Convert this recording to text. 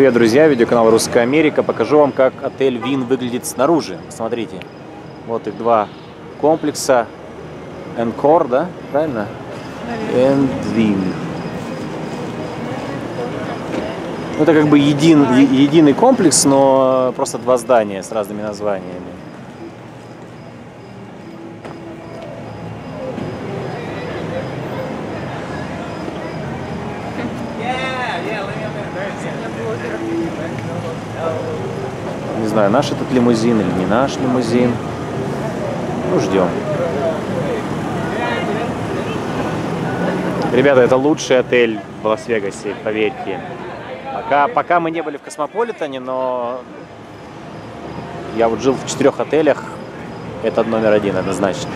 Привет, друзья! Видеоканал Русская Америка. Покажу вам, как отель Вин выглядит снаружи. Смотрите. Вот их два комплекса. Encore, да? Правильно? And Win. Ну, это как бы един, единый комплекс, но просто два здания с разными названиями. Не знаю, наш этот лимузин или не наш лимузин. Ну, ждем. Ребята, это лучший отель в Лас-Вегасе, поверьте. Пока, пока мы не были в Космополитене, но я вот жил в четырех отелях. Это номер один однозначно.